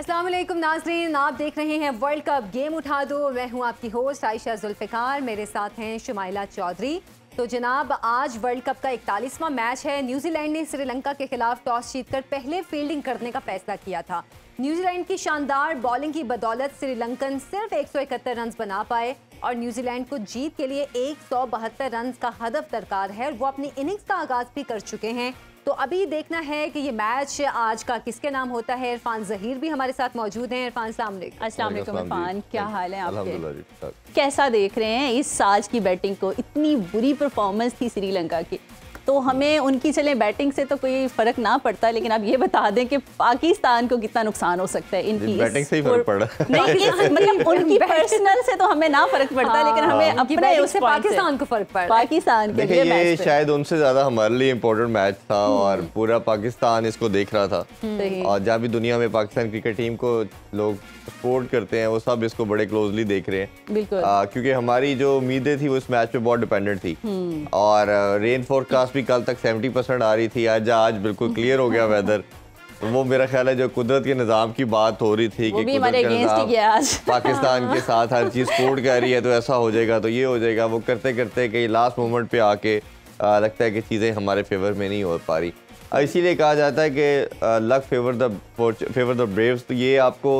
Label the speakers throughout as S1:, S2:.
S1: अस्सलाम वालेकुम नाजरीन, आप देख रहे हैं वर्ल्ड कप। गेम उठा दो, मैं हूँ आपकी होस्ट आयशा जुल्फ़िकार, मेरे साथ हैं शुमाइला चौधरी। तो जनाब, आज वर्ल्ड कप का इकतालीसवां मैच है। न्यूजीलैंड ने श्रीलंका के खिलाफ टॉस जीतकर पहले फील्डिंग करने का फैसला किया था। न्यूजीलैंड की शानदार बॉलिंग की बदौलत श्रीलंकन सिर्फ़ एक सौ इकहत्तर रन बना पाए और न्यूजीलैंड को जीत के लिए एक सौ बहत्तर रन का हदफ दरकार है और वो अपनी इनिंग्स का आगाज़ भी कर चुके हैं। तो अभी देखना है कि ये मैच आज का किसके नाम होता है। इरफान जहीर भी हमारे साथ मौजूद हैं। इरफान
S2: अस्सलाम इरफान क्या हाल है आपके? कैसा देख रहे हैं इस साज की बैटिंग को? इतनी बुरी परफॉर्मेंस थी श्रीलंका की। तो हमें उनकी चले बैटिंग से तो कोई फ़र्क ना पड़ता लेकिन आप ये बता दें कि पाकिस्तान को कितना नुकसान हो सकता है इनकी
S3: बैटिंग से ही फ़र्क पड़।
S2: नहीं मतलब उनकी पर्सनल से तो हमें ना फ़र्क पड़ता हाँ, लेकिन हमें अपने उससे
S1: पाकिस्तान को फ़र्क पड़।
S3: पाकिस्तान के लिए ये शायद उनसे ज़्यादा हमारे लिए इम्पोर्टेंट मैच था हम्म। और पूरा पाकिस्तान इसको देख रहा था। और जहाँ भी दुनिया में पाकिस्तान क्रिकेट टीम को लोग सपोर्ट करते हैं वो सब इसको बड़े क्लोजली देख रहे हैं। बिल्कुल। क्योंकि हमारी जो उम्मीदें थी वो इस मैच पे बहुत डिपेंडेंट थी। हम्म। और रेन फोरकास्ट भी कल तक 70 परसेंट आ रही थी आज आज बिल्कुल क्लियर हो गया वेदर तो वो मेरा ख्याल है जो कुदरत के निज़ाम की बात हो रही थी कि पाकिस्तान के साथ हर चीज़ सपोर्ट कर रही है तो ऐसा हो जाएगा तो ये हो जाएगा। वो करते करते कहीं लास्ट मोमेंट पे आके लगता है कि चीज़ें हमारे फेवर में नहीं हो पा रही। इसीलिए कहा जाता है कि luck favour the favour the braves तो ये आपको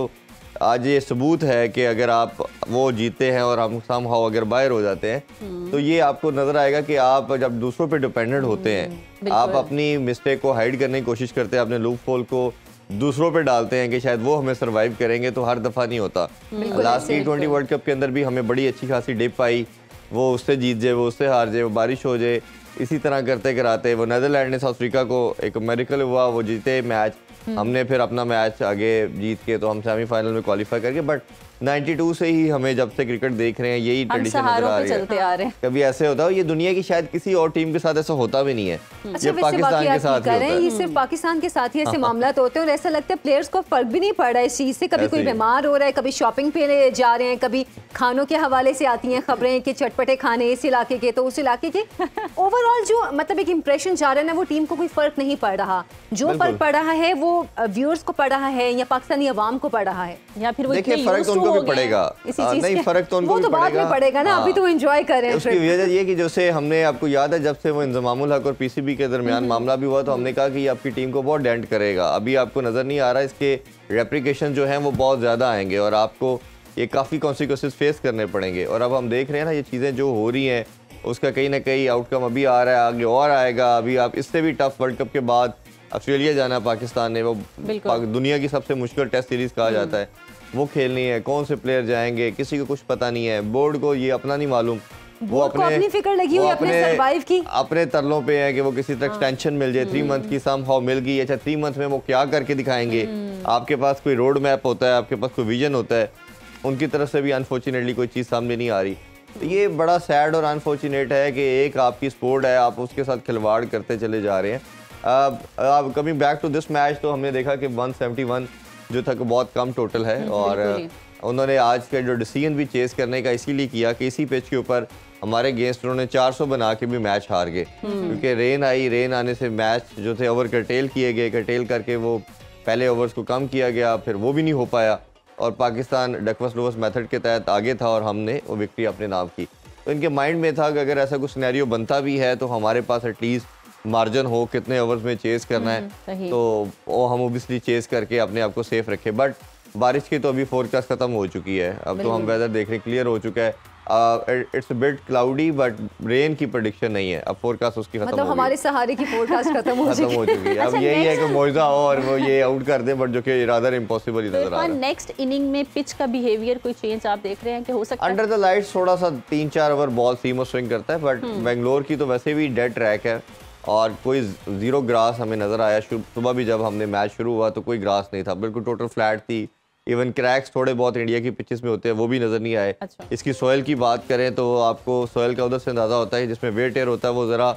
S3: आज ये सबूत है कि अगर आप वो जीते हैं और हम सम हाउ अगर बाहर हो जाते हैं हम्म। तो ये आपको नज़र आएगा कि आप जब दूसरों पे डिपेंडेंट होते हैं हम्म, आप अपनी मिस्टेक को हाइड करने की कोशिश करते हैं अपने लूप फोल को दूसरों पे डालते हैं कि शायद वो हमें सरवाइव करेंगे तो हर दफ़ा नहीं होता। Last T twenty World Cup के अंदर भी हमें बड़ी अच्छी खासी डिप आई। वो उससे जीत जाए वो उससे हार जाए वो बारिश हो जाए इसी तरह करते कराते वो नदरलैंड ने साउथ अफ्रीका को एक मेरिकल हुआ वो जीते मैच। हम्म। हमने फिर अपना मैच आगे जीत के तो हम सेमीफाइनल में क्वालिफाई करके बट 92 से ही हमें जब से क्रिकेट देख रहे हैं यही ट्रेडिशन नज़र आ रही है। आ रहे हैं। कभी ऐसे होता है ये दुनिया की शायद किसी और टीम के साथ ऐसा होता भी नहीं है।
S1: अच्छा, ये पाकिस्तान के साथ ही है। ये सिर्फ़ पाकिस्तान के साथ ही ऐसे मामला होते हैं और ऐसा लगता है प्लेयर्स को फ़र्क भी नहीं पड़ रहा है इस चीज़ से। कभी कोई बीमार हो रहा है कभी शॉपिंग पे जा रहे हैं कभी खानों के हवाले से आती हैं खबरें कि चटपटे खाने इस इलाके के तो उस इलाके के। ओवरऑल जो मतलब एक इम्प्रेशन जा रहा है ना वो टीम को कोई फ़र्क नहीं पड़ रहा। जो फ़र्क पड़ रहा है वो व्यूअर्स को पड़ रहा है या पाकिस्तानी अवाम को पड़ रहा है। या फिर वो
S3: फ़र्क तो उनको भी पड़ेगा। नहीं फ़र्क तो उनको
S1: तो बाद में पड़ेगा। ना अभी तो एंजॉय करें
S3: उसकी वजह ये कि जैसे हमने आपको याद है जब से वो इंजमामुल हक और पीसीबी के दरमियान हम्म। मामला भी हुआ तो हमने कहा कि आपकी टीम को बहुत डेंट करेगा। अभी आपको नज़र नहीं आ रहा इसके रेप्लीकेशन जो है वो बहुत ज़्यादा आएँगे और आपको ये काफ़ी कॉन्सिक्वेंसेज फेस करने पड़ेंगे। और अब हम देख रहे हैं ना ये चीज़ें जो हो रही हैं उसका कहीं ना कहीं आउटकम अभी आ रहा है आगे और आएगा। अभी आप इससे भी टफ वर्ल्ड कप के बाद ऑस्ट्रेलिया जाना पाकिस्तान ने वो दुनिया की सबसे मुश्किल टेस्ट सीरीज़ कहा जाता है। वो खेलनी है कौन से प्लेयर जाएँगे किसी को कुछ पता नहीं है। बोर्ड को ये अपना नहीं मालूम।
S1: वो अपने अपनी फ़िक्र लगी हुई अपने सरवाइव की।
S3: अपने तरलों पे है कि वो किसी तरह एक्सटेंशन हाँ। मिल जाए थ्री मंथ की सम हाउ मिल गई अच्छा थ्री मंथ में वो क्या करके दिखाएँगे? हम्म। आपके पास कोई रोड मैप होता है आपके पास कोई विजन होता है उनकी तरफ़ से भी अनफॉर्चुनेटली कोई चीज़ सामने नहीं आ रही। तो ये बड़ा सैड और अनफॉर्चुनेट है कि एक आपकी स्पोर्ट है आप उसके साथ खिलवाड़ करते चले जा रहे हैं। अब coming back to this match तो हमने देखा कि 171 जो था बहुत कम टोटल है और उन्होंने आज का जो डिसीज़न भी चेस करने का इसीलिए किया कि इसी पिच के ऊपर हमारे गेस्ट उन्होंने 400 बना के भी मैच हार गए। हम्म। क्योंकि रेन आई रेन आने से मैच जो थे ओवर कटेल किए गए कटेल करके वो पहले ओवर्स को कम किया गया फिर वो भी नहीं हो पाया और पाकिस्तान डकवस लोवस मेथड के तहत आगे था और हमने वो विक्ट्री अपने नाम की। तो इनके माइंड में था कि अगर ऐसा कुछ सिनेरियो बनता भी है तो हमारे पास एटलीस्ट मार्जिन हो कितने ओवर्स में चेस करना है हम्म, तो वो हम ओबियसली चेस करके अपने आप को सेफ़ रखें। बट बारिश की तो अभी फोरकास्ट खत्म हो चुकी है। अब तो हम वेदर देख रहे क्लियर हो चुका है। It's bit cloudy but rain की प्रेडिक्शन नहीं है। अब फोरकास्ट उसकी खत्म
S1: मतलब हमारे सहारे की फोरकास्ट खत्म हो
S3: खत्म हो चुकी है। अब अच्छा, यही है कि मौजा हो और वो ये आउट कर दे बट जो कि रादर इम्पॉसिबल ही नज़र आ रहा है।
S2: नेक्स्ट इनिंग में पिच का बिहेवियर कोई चेंज आप देख रहे हैं कि हो सकता है?
S3: अंडर द लाइट्स थोड़ा सा तीन चार ओवर बॉल सीम स्विंग करता है बट बेंगलोर हम्म। की तो वैसे भी डेड ट्रैक है। और कोई ज़ीरो ग्रास हमें नज़र आया सुबह भी जब हमने मैच शुरू हुआ तो कोई ग्रास नहीं था। बिल्कुल टोटल फ्लैट थी। इवन क्रैक्स थोड़े बहुत इंडिया की पिचेस में होते हैं वो भी नज़र नहीं आए। अच्छा। इसकी सॉयल की बात करें तो आपको सॉयल का उधर से अंदाज़ा होता है जिसमें वेट एयर होता है वो ज़रा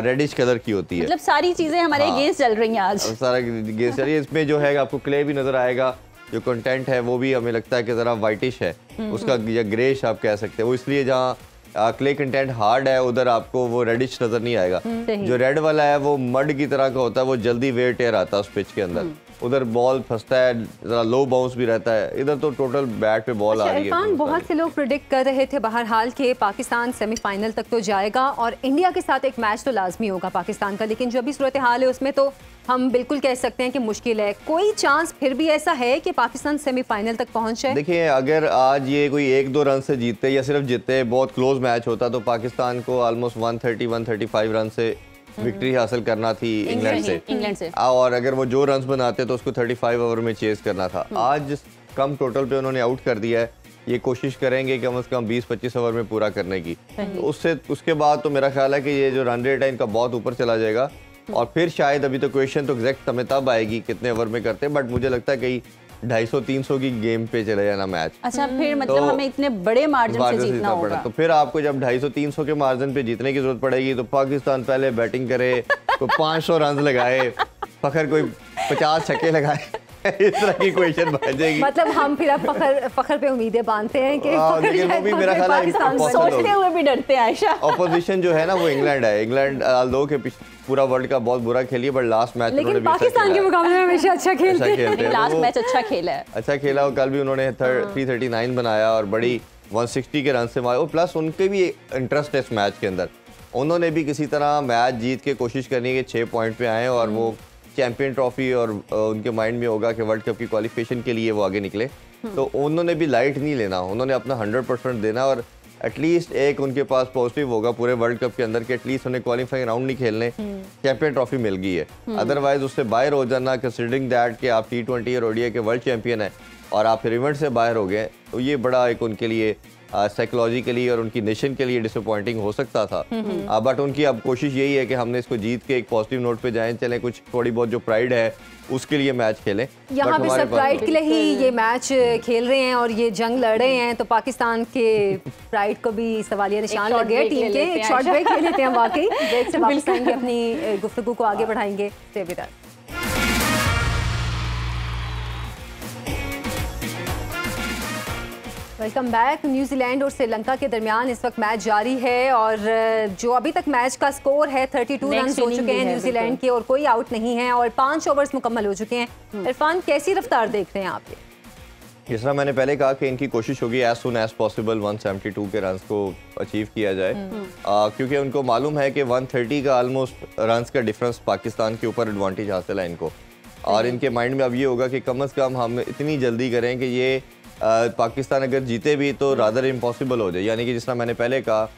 S3: रेडिश कलर की होती है।
S2: मतलब सारी चीज़ें हमारे हाँ, गेस चल रही हैं आज।
S3: सारा गेस चल रही है। इसमें जो है आपको क्ले भी नज़र आएगा जो कंटेंट है वो भी हमें लगता है कि ज़रा वाइटिश है। हम्म, उसका हम्म। या ग्रेश आप कह सकते हैं। वो इसलिए जहाँ क्ले कंटेंट हार्ड है उधर आपको वो रेडिश नज़र नहीं आएगा हम्म। जो रेड वाला है वो मड की तरह का होता है वो जल्दी वेयर टेयर आता है उस पिच के अंदर हम्म। उधर बॉल फंसता है जरा लो बाउंस भी रहता है इधर तो टोटल बैट पे बॉल अच्छा, आ रही है
S1: बहुत से लोग प्रिडिक्ट कर रहे थे बहरहाल के पाकिस्तान सेमीफाइनल तक तो जाएगा और इंडिया के साथ एक मैच तो लाजमी होगा पाकिस्तान का लेकिन जो अभी सूरत हाल है उसमें तो हम बिल्कुल कह सकते हैं कि मुश्किल है। कोई चांस फिर भी ऐसा है कि पाकिस्तान सेमीफाइनल तक पहुँच जाए?
S3: देखिए अगर आज ये कोई एक दो रन से जीतते या सिर्फ़ जीतते बहुत क्लोज मैच होता तो पाकिस्तान को ऑलमोस्ट 130 135 रन से विक्ट्री हम्म। हासिल करना थी इंग्लैंड से इंग्लैंड से। और अगर वो जो रन बनाते तो उसको 35 ओवर में चेस करना था। हम्म। आज कम टोटल पे उन्होंने आउट कर दिया है। ये कोशिश करेंगे कम से कम 20-25 ओवर में पूरा करने की। तो उससे उसके बाद तो मेरा ख्याल है कि ये जो रन रेट है इनका बहुत ऊपर चला जाएगा। और फिर शायद अभी तो क्वेश्चन तो एग्जैक्ट समय तब आएगी कितने ओवर में करते हैं बट मुझे लगता है कहीं ढाई सौ तीन सौ की गेम पे चले जाना मैच
S2: अच्छा फिर मतलब तो हमें इतने बड़े मार्जिन से जीतना होगा।
S3: तो फिर आपको जब ढाई सौ तीन सौ के मार्जिन पे जीतने की ज़रूरत पड़ेगी तो पाकिस्तान पहले बैटिंग करे तो पाँच सौ रन लगाए फखर कोई पचास छक्के लगाए। इस तरह की क्वेश्चन
S1: जाएगी। मतलब हम फिर अब फखर फखर पे उम्मीदें बांधते हैं कि
S3: हाँ, वो भी मेरा ख्याल है
S2: सोचते हुए भी डरते हैं आयशा।
S3: ऑपोजिशन जो है ना वो इंग्लैंड है। इंग्लैंड दो के पूरा वर्ल्ड का बहुत बुरा खेली है बट लास्ट मैच
S1: लेकिन पाकिस्तान के मुकाबले में हमेशा अच्छा खेलते हैं।
S2: लास्ट मैच अच्छा खेला है।
S3: अच्छा खेला और कल भी उन्होंने थ्री थर्टी नाइन बनाया और बड़ी वन सिक्सटी के रन से मारे। और प्लस उनके भी इंटरेस्ट है इस मैच के अंदर। उन्होंने भी किसी तरह मैच जीत के कोशिश करनी है कि छः पॉइंट पे आए और वो चैंपियन ट्रॉफी और उनके माइंड में होगा कि वर्ल्ड कप की क्वालिफिकेशन के लिए वो आगे निकले हम्म। तो उन्होंने भी लाइट नहीं लेना उन्होंने अपना हंड्रेड परसेंट देना और एटलीस्ट एक उनके पास पॉजिटिव होगा पूरे वर्ल्ड कप के अंदर कि एटलीस्ट उन्हें क्वालिफाइंग राउंड नहीं खेलने चैंपियन हम्म। ट्रॉफी मिल गई है अदरवाइज़ हम्म। उससे बाहर हो जाना कंसिडरिंग दैट कि आप टी ट्वेंटी और ओडिया के वर्ल्ड चैंपियन है और आप फिर इवेंट से बाहर हो गए तो ये बड़ा एक उनके लिए साइकोलॉजिकली और उनकी नेशन के लिए डिसअपॉइंटिंग हो सकता था। बट उनकी अब कोशिश यही है कि हमने इसको जीत के एक पॉजिटिव नोट पे जाएँ चलें कुछ थोड़ी बहुत जो प्राइड है उसके लिए मैच खेलें।
S1: यहाँ पे सब प्राइड के लिए ही ये मैच खेल रहे हैं और ये जंग लड़ रहे हैं तो पाकिस्तान के प्राइड को भी सवालिया निशान लगे हैं टीम के शॉर्ट ब्रेक खेल लेते हैं वाकई। अपनी गुफ्तगू को आगे बढ़ाएँगे। Welcome back. न्यूजीलैंड और श्रीलंका के दरमियान इस वक्त मैच जारी है और जो अभी तक मैच का स्कोर है 32 रन हो चुके हैं न्यूजीलैंड के और कोई आउट नहीं है और पाँच ओवर्स मुकम्मल हो चुके हैं। हम्म। इरफान कैसी रफ्तार देख रहे हैं आप?
S3: जिस तरह मैंने पहले कहा कि इनकी कोशिश होगी एज सुन एज पॉसिबल 172 के रन को अचीव किया जाए। हम्म। क्योंकि उनको मालूम है कि 130 का ऑलमोस्ट रन का डिफरेंस पाकिस्तान के ऊपर एडवांटेज हासिल है इनको। और इनके माइंड में अब ये होगा कि कम अज़ कम हम इतनी जल्दी करें कि ये पाकिस्तान अगर जीते भी तो रादर इम्पॉसिबल हो जाए यानी कि जिस तरह मैंने पहले कहा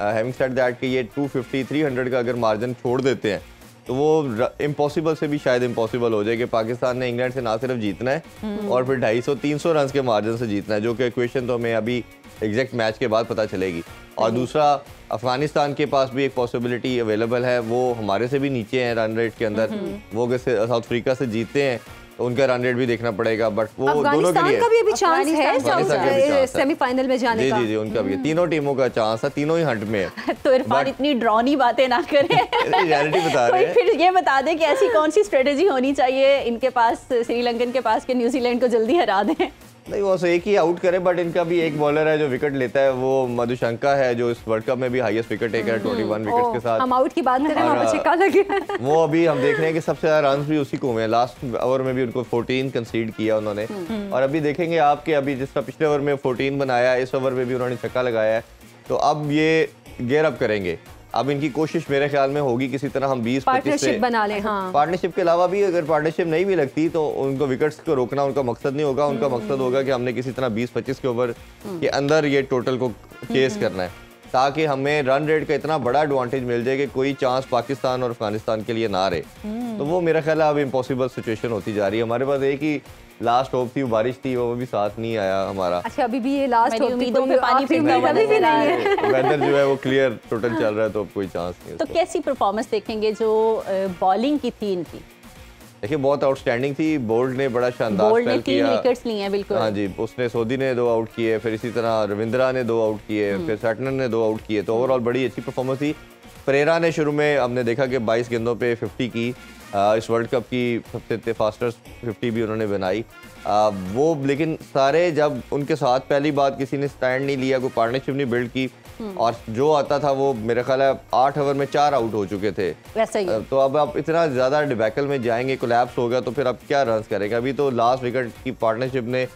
S3: हैविंग सेड दैट कि ये 250 300 का अगर मार्जिन छोड़ देते हैं तो वो इम्पॉसिबल से भी शायद इम्पॉसिबल हो जाए कि पाकिस्तान ने इंग्लैंड से ना सिर्फ़ जीतना है हम्म। और फिर 250 300 रन के मार्जिन से जीतना है जो कि क्वेश्चन तो हमें अभी एग्जैक्ट मैच के बाद पता चलेगी और दूसरा अफ़गानिस्तान के पास भी एक पॉसिबिलिटी अवेलेबल है वो हमारे से भी नीचे हैं रन रेट के अंदर हम्म। वो अगर साउथ अफ्रीका से जीतते हैं उनका रन रेट भी देखना पड़ेगा बट वो दोनों के लिए
S1: का भी अभी चांस है सेमीफाइनल में जाने
S3: का। जी जी उनका भी तीनों टीमों का चांस है तीनों ही हंट में
S2: है। तो इरफान इतनी ड्रॉनी बातें ना करें। रियलिटी बता रहे हैं। फिर ये बता दें कि ऐसी कौन सी स्ट्रेटेजी होनी चाहिए इनके पास श्रीलंकन के पास के न्यूजीलैंड को जल्दी हरा दें।
S3: नहीं वो एक ही आउट करे बट इनका भी एक बॉलर है जो विकेट लेता है वो मधुशंका है जो इस वर्ल्ड कप में भी हाईएस्ट विकेट टेकर है ट्वेंटी वन विकेट के साथ।
S1: हम आउट की बात करें वहाँ छिक्का लगे
S3: वो अभी हम देख रहे हैं कि सबसे ज़्यादा रन भी उसी को हुए लास्ट ओवर में भी उनको 14 कंसीड किया उन्होंने। हम्म। और अभी देखेंगे आपके अभी जिस पिछले ओवर में 14 बनाया इस ओवर में भी उन्होंने छक्का लगाया है। तो अब ये गेयर अप करेंगे। अब इनकी कोशिश मेरे ख्याल में होगी किसी तरह हम बीस
S1: पार्टनरशिप बना लें हाँ
S3: पार्टनरशिप के अलावा भी अगर पार्टनरशिप नहीं भी लगती तो उनको विकेट्स को रोकना उनका मकसद नहीं होगा उनका हम्म। मकसद होगा कि हमने किसी तरह बीस पच्चीस के ओवर हम्म। के अंदर ये टोटल को चेस हम्म। करना है ताकि हमें रन रेट का इतना बड़ा एडवांटेज मिल जाए कि कोई चांस पाकिस्तान और अफ़गानिस्तान के लिए ना रहे तो वो मेरा ख्याल है अब इम्पॉसिबल सिचुएशन होती जा रही है हमारे पास एक ही लास्ट होप थी बारिश थी वो भी साथ नहीं आया हमारा।
S1: अच्छा अभी भी ये लास्ट होप थी तो पानी अभी भी नहीं है।
S3: वेदर जो है वो क्लियर टोटल चल रहा है तो कोई चांस नहीं
S2: तो कैसी परफॉर्मेंस देखेंगे जो बॉलिंग की थी इनकी?
S3: देखिए बहुत आउटस्टैंडिंग थी बोल्ड ने बड़ा शानदार
S2: स्पेल किया। विकेट्स लिए हैं बिल्कुल।
S3: हाँ जी उसने सोदी ने दो आउट किए फिर इसी तरह रविंद्रा ने दो आउट किए हम्म। फिर सैटनर ने दो आउट किए तो ओवरऑल बड़ी अच्छी परफॉर्मेंस थी। परेरा ने शुरू में हमने देखा कि 22 गेंदों पे 50 की। इस वर्ल्ड कप की सबसे इतने फास्टेस्ट फिफ्टी भी उन्होंने बनाई। वो लेकिन सारे जब उनके साथ पहली बात किसी ने स्टैंड नहीं लिया कोई पार्टनरशिप नहीं बिल्ड की हम्म। और जो आता था वो मेरे ख्याल है आठ ओवर में चार आउट हो चुके थे।
S2: वैसा ही।
S3: तो अब आप इतना ज़्यादा डिबैकल में जाएँगे कोलैप्स होगा तो फिर आप क्या रन करेंगे? अभी तो लास्ट विकेट की पार्टनरशिप ने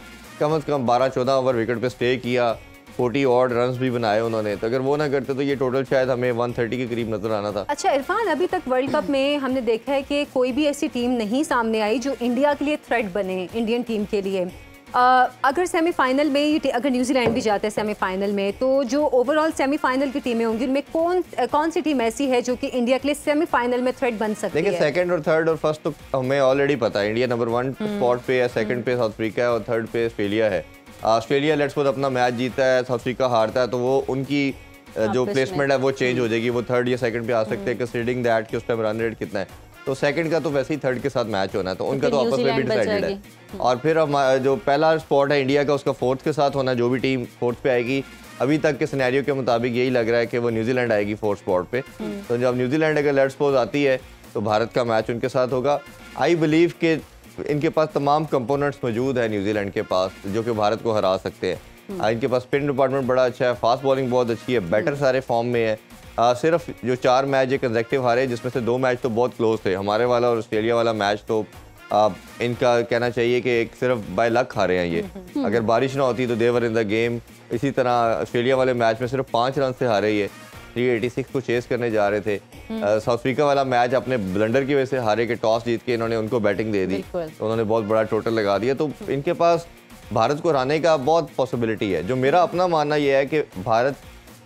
S3: कम अज़ कम बारह चौदह ओवर विकेट पे स्टे किया। फोर्टी और रन भी बनाए उन्होंने। तो अगर वो ना करते तो ये टोटल शायद हमें 130 के करीब नज़र आना था।
S1: अच्छा इरफान अभी तक वर्ल्ड कप में हमने देखा है कि कोई भी ऐसी टीम नहीं सामने आई जो इंडिया के लिए थ्रेट बने इंडियन टीम के लिए। आ, अगर सेमीफाइनल में ये अगर न्यूजीलैंड भी जाते हैं सेमीफाइनल में तो जो ओवरऑल सेमीफाइनल की टीमें होंगी उनमें कौन कौन सी टीम ऐसी है जो कि इंडिया के लिए सेमीफाइनल में थ्रेट बन सकती
S3: है? सेकंड और थर्ड और फ़र्स्ट तो हमें ऑलरेडी पता है। इंडिया नंबर वन स्पॉट पे है सेकंड पे साउथ अफ्रीका है और थर्ड पे ऑस्ट्रेलिया है। ऑस्ट्रेलिया लेट्स सपोज़ अपना मैच जीता है साउथ अफ्रीका हारता है तो वो उनकी जो प्लेसमेंट है वो चेंज हो जाएगी वो थर्ड या सेकंड पे आ सकते हैं कंसीडरिंग दैट कि उस टाइम रन रेट कितना है। तो सेकंड का तो वैसे ही थर्ड के साथ मैच होना है तो उनका तो आपस में भी डिसाइडेड है। और फिर जो पहला स्पॉट है इंडिया का उसका फोर्थ के साथ होना जो भी टीम फोर्थ पे आएगी अभी तक के सिनेरियो के मुताबिक यही लग रहा है कि वो न्यूजीलैंड आएगी फोर्थ स्पॉट पे। हम्म। तो जब न्यूजीलैंड अगर लेट्स पोज आती है तो भारत का मैच उनके साथ होगा। आई बिलीव कि इनके पास तमाम कंपोनेंट्स मौजूद है न्यूजीलैंड के पास जो कि भारत को हरा सकते हैं हम्म। इनके पास स्पिन डिपार्टमेंट बड़ा अच्छा है फास्ट बॉलिंग बहुत अच्छी है बैटर हम्म। सारे फॉर्म में है आ, सिर्फ़ जो चार मैच कंजेक्टिव हारे जिसमें से दो मैच तो बहुत क्लोज थे हमारे वाला और ऑस्ट्रेलिया वाला मैच तो आ, इनका कहना चाहिए कि एक सिर्फ़ बाय लक हारे हैं ये हम्म। अगर बारिश ना होती तो देवर इन द गेम इसी तरह ऑस्ट्रेलिया वाले मैच में सिर्फ़ पाँच रन से हारे ये 386 को चेस करने जा रहे थे। साउथ अफ्रीका वाला मैच अपने ब्लंडर की वजह से हारे के टॉस जीत के इन्होंने उनको बैटिंग दे दी। तो उन्होंने बहुत बड़ा टोटल लगा दिया। तो इनके पास भारत को हराने का बहुत पॉसिबिलिटी है। जो मेरा अपना मानना यह है कि भारत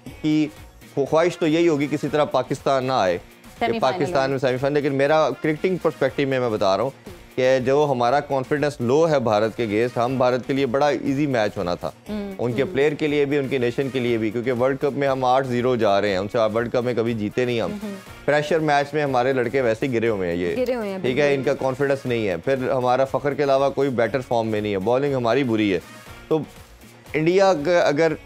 S3: की ख्वाहिश तो यही होगी किसी तरह पाकिस्तान ना आए कि पाकिस्तान में सेमीफाइनल लेकिन मेरा क्रिकेटिंग परस्पेक्टिव में मैं बता रहा हूँ कि जो हमारा कॉन्फिडेंस लो है भारत के गेस्ट हम भारत के लिए बड़ा इजी मैच होना था। हम्म, उनके प्लेयर हम्म। के लिए भी उनके नेशन के लिए भी क्योंकि वर्ल्ड कप में हम आठ ज़ीरो जा रहे हैं उनसे वर्ल्ड कप में कभी जीते नहीं हम। प्रेशर हम्म, मैच में हमारे लड़के वैसे गिरे हुए हैं ये। ठीक है इनका कॉन्फिडेंस नहीं है। फिर हमारा फ़खर के अलावा कोई बेटर फॉर्म में नहीं है। बॉलिंग हमारी बुरी है। तो इंडिया अगर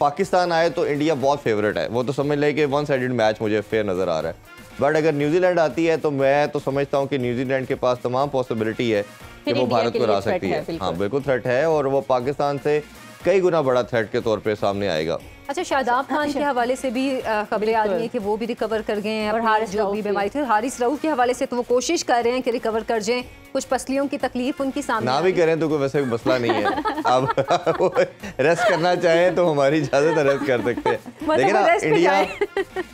S3: पाकिस्तान आए तो इंडिया बहुत फेवरेट है। वो तो समझ लें कि वन साइडेड मैच मुझे फेयर नज़र आ रहा है। बट अगर न्यूजीलैंड आती है तो मैं तो समझता हूँ कि न्यूजीलैंड के पास तमाम पॉसिबिलिटी है कि वो भारत को हरा सकती है हाँ। बिल्कुल। थ्रेट है और वो पाकिस्तान से कई गुना बड़ा थ्रेट के तौर पे सामने आएगा।
S1: अच्छा शादाब खान अच्छा। के हवाले से भी खबरें आ रही हैं कि वो भी रिकवर कर गए हैं। और हारिस जो भी बीमारी थी हारिस रऊफ के हवाले से तो वो कोशिश कर रहे हैं कि रिकवर कर जाएँ। कुछ पसलियों की तकलीफ़ उनकी सामने
S3: ना भी करें तो कोई वैसे भी मसला नहीं है। अब रेस्ट करना चाहें तो हमारी इजाज़त रेस्ट कर सकते हैं। मतलब लेकिन इंडिया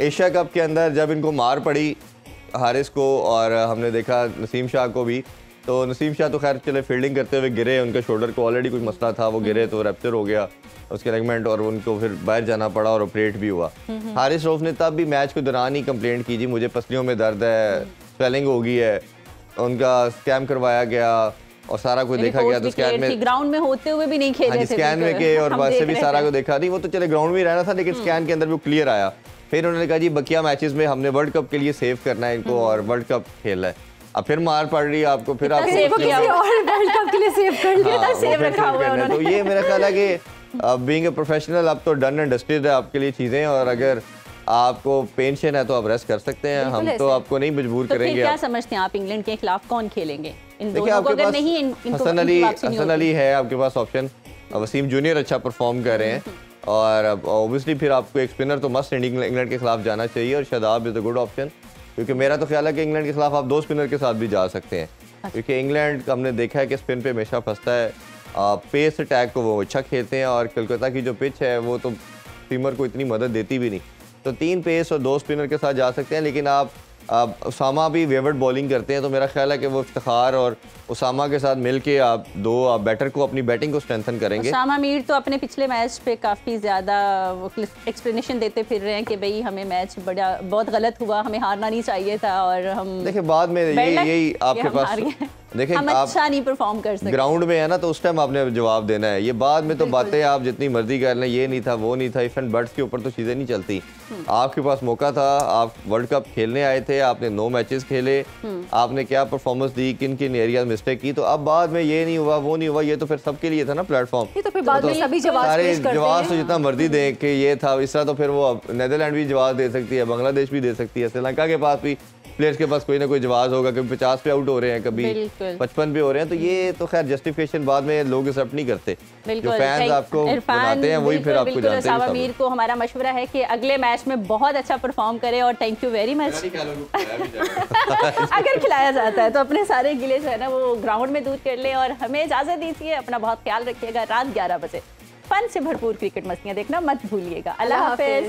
S3: एशिया कप के अंदर जब इनको मार पड़ी हारिस को और हमने देखा नसीम शाह को भी तो नसीम शाह तो खैर चले फील्डिंग करते हुए गिरे उनके शोल्डर को ऑलरेडी कुछ मसला था वो गिरे तो रेप्चर हो गया उसके रेगमेंट और उनको फिर बाहर जाना पड़ा और ऑपरेट भी हुआ। हारिस रोफ ने तब भी मैच के दौरान ही कंप्लेंट की जी मुझे पसलियों में दर्द है स्वेलिंग हो गई है उनका स्कैम करवाया गया और सारा कुछ देखा गया तो स्कैन में
S2: ग्राउंड में होते हुए भी नहीं खेले हाँ
S3: थे स्कैन में के और वैसे भी सारा को देखा नहीं वो तो चले ग्राउंड में रहना था लेकिन स्कैन हम्म। के अंदर भी क्लियर आया। फिर उन्होंने कहा जी बकिया मैचेस में हमने वर्ल्ड कप के लिए सेव करना है इनको हम्म। और वर्ल्ड कप खेलना है। अब फिर मार पड़ रही है आपको फिर आपको सेव किया और वर्ल्ड कप के लिए सेव कर लिया था सेव रखा हुआ है तो ये मेरा ख्याल है कि अब बीइंग अ प्रोफेशनल अब तो डन एंड डस्टेड है आपके लिए चीज़ें और अगर आपको पेंशन है तो आप रेस्ट कर सकते हैं हम तो आपको नहीं मजबूर तो करेंगे
S2: क्या समझते हैं आप इंग्लैंड के खिलाफ कौन खेलेंगे?
S3: इन दोनों को अगर नहीं हसन अली हसन अली है आपके पास ऑप्शन वसीम जूनियर अच्छा परफॉर्म कर रहे हैं। हम्म। और ऑब्वियसली फिर आपको एक स्पिनर तो मस्ट इंग्लैंड के खिलाफ जाना चाहिए और Shadab is a good option क्योंकि मेरा तो ख्याल है कि इंग्लैंड के खिलाफ आप दो स्पिनर के साथ भी जा सकते हैं। अच्छा। क्योंकि इंग्लैंड हमने देखा है कि स्पिन पे हमेशा फंसता है। पेस अटैक को वो अच्छा खेलते हैं और कलकत्ता की जो पिच है वो तो स्पिनर को इतनी मदद देती भी नहीं। तो तीन पेस और दो स्पिनर के साथ जा सकते हैं लेकिन आप उसामा भी वेवर्ड बॉलिंग करते हैं तो मेरा ख्याल है कि वो इफ्तार और उसामा के साथ मिल के आप दो आप बैटर को अपनी बैटिंग को स्ट्रेंथन करेंगे।
S2: उसामा मीर तो अपने पिछले मैच पे काफ़ी ज़्यादा एक्सप्लेनेशन देते फिर रहे हैं कि भाई हमें मैच बड़ा बहुत गलत हुआ हमें हारना नहीं चाहिए था और हम
S3: देखिए बाद में यही आपके पास
S2: देखें हम आप अच्छा नहीं परफॉर्म कर सकते।
S3: ग्राउंड में है ना तो उस टाइम आपने जवाब देना है। ये बाद में तो बातें आप जितनी मर्ज़ी कर लें ये नहीं था वो नहीं था। इफेंट बर्ड्स के ऊपर तो चीज़ें नहीं चलती। हम्म। आपके पास मौका था आप वर्ल्ड कप खेलने आए थे आपने नौ मैचेस खेले। हम्म। आपने क्या परफॉर्मेंस दी किन किन एरिया मिस्टेक की तो अब बाद में ये नहीं हुआ वो नहीं हुआ ये तो फिर सबके लिए था ना प्लेटफॉर्म
S1: तो तो सारे
S3: जवाब तो जितना मर्ज़ी दें कि ये था इस तरह तो फिर वो नेदरलैंड भी जवाब दे सकती है बांग्लादेश भी दे सकती है श्रीलंका के पास भी प्लेयर्स के पास कोई ना कोई जवाब होगा कभी पचास पे आउट हो रहे हैं कभी पचपन पे हो रहे हैं तो ये तो खैर जस्टिफिकेशन बाद में लोग एक्सेप्ट नहीं करते। जो फैंस आपको बनाते हैं वही फिर आपको जानते हैं
S2: अमीर को हमारा मशवरा है कि अगले मैच में बहुत अच्छा परफॉर्म करे और थैंक यू वेरी मच अगर खिलाया जाता है तो अपने सारे गिले जो है ना वो ग्राउंड में दूर कर ले और हमें इजाज़त दीजिए अपना बहुत ख्याल रखिएगा रात ग्यारह बजे। फन से भरपूर क्रिकेट मस्तियाँ देखना मत भूलिएगा। अल्लाह हाफिज़।